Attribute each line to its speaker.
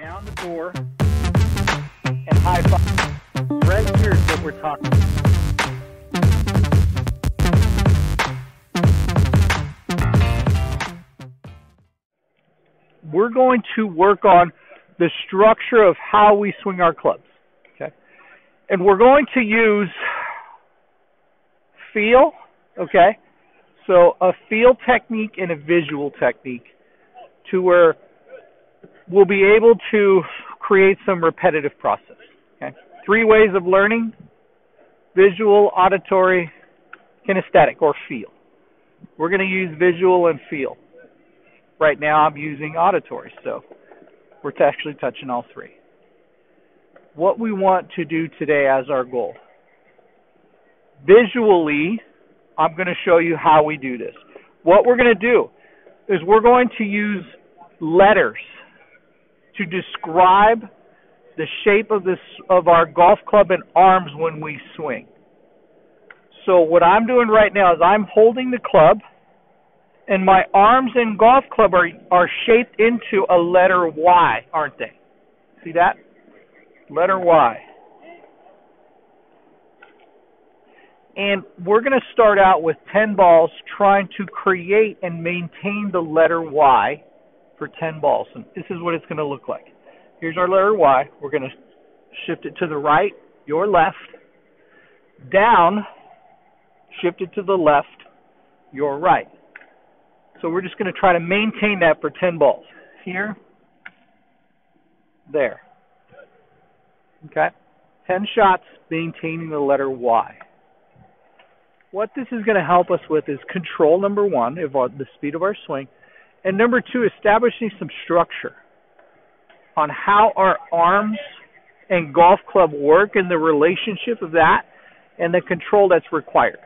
Speaker 1: down the door and high five. Right here is what we're talking about. We're going to work on the structure of how we swing our clubs. Okay. And we're going to use feel, okay? So a feel technique and a visual technique to where we'll be able to create some repetitive process. Okay. Three ways of learning visual, auditory, kinesthetic, or feel. We're going to use visual and feel. Right now I'm using auditory, so we're actually touching all three. What we want to do today as our goal. Visually, I'm going to show you how we do this. What we're going to do is we're going to use letters to describe the shape of this of our golf club and arms when we swing. So what I'm doing right now is I'm holding the club and my arms and golf club are are shaped into a letter Y, aren't they? See that? Letter Y. And we're going to start out with 10 balls trying to create and maintain the letter Y for 10 balls. And this is what it's going to look like. Here's our letter Y. We're going to shift it to the right, your left, down, shift it to the left, your right. So we're just going to try to maintain that for 10 balls. Here, there. Okay? 10 shots maintaining the letter Y. What this is going to help us with is control, number one, of the speed of our swing, and number two, establishing some structure on how our arms and golf club work and the relationship of that and the control that's required.